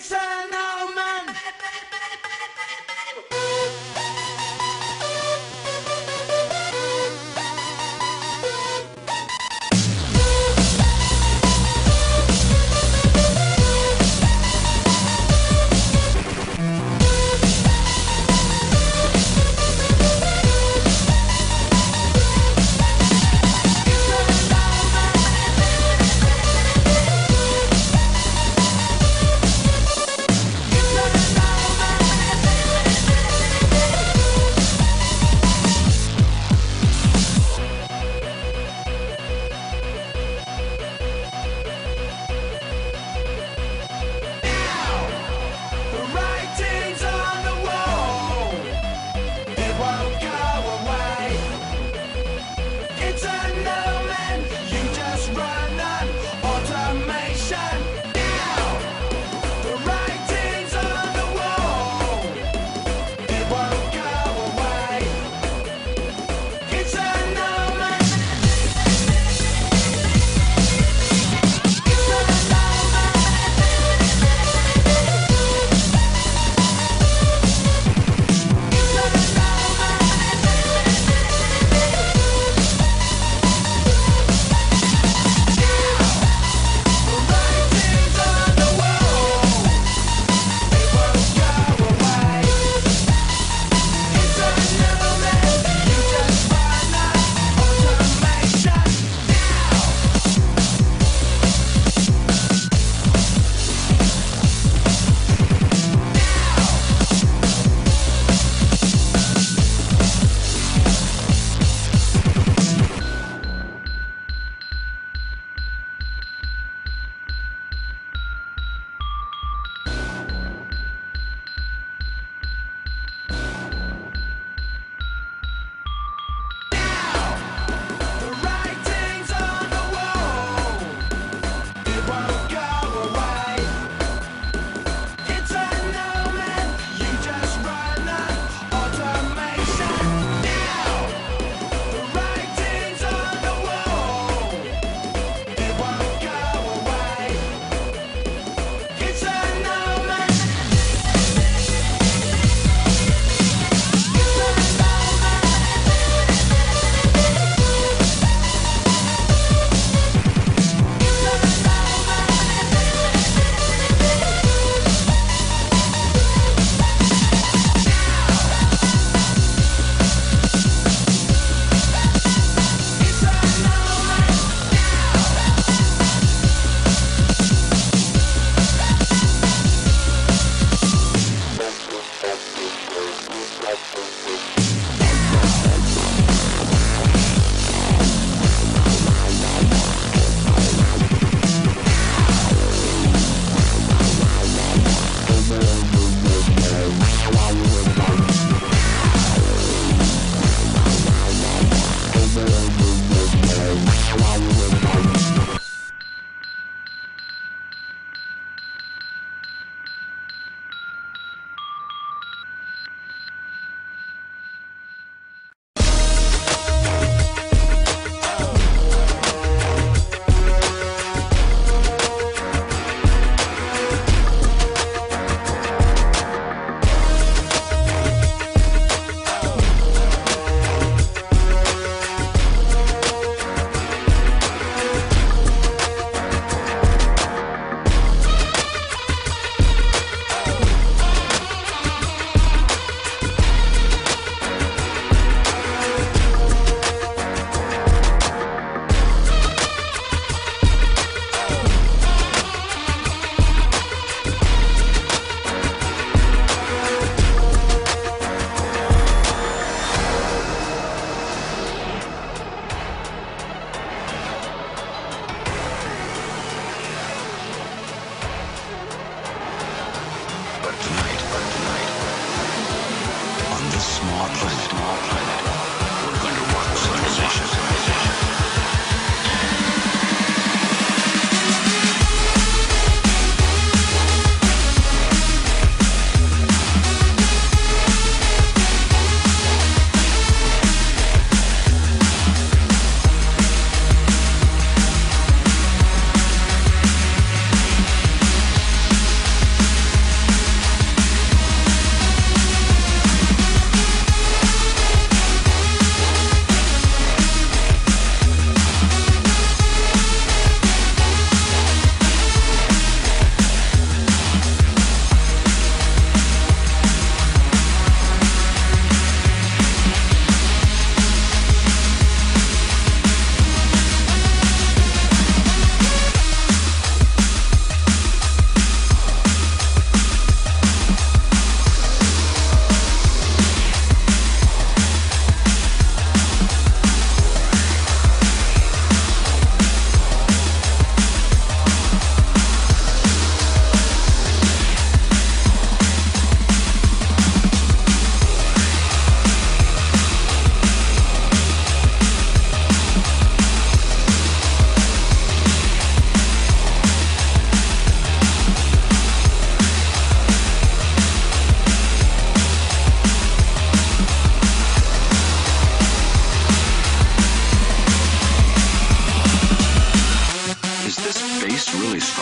It's a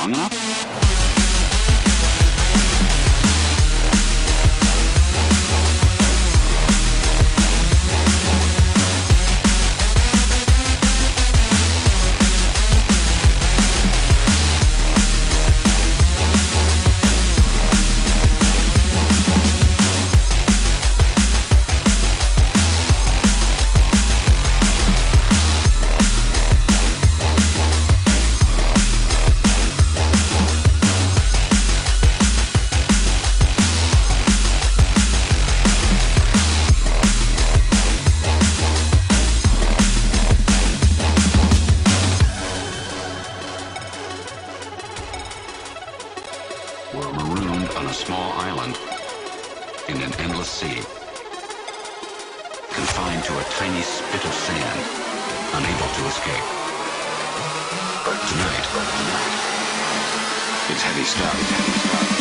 long enough? In an endless sea, confined to a tiny spit of sand, unable to escape. Tonight, tonight, it's heavy stuff. It's Heavy stuff.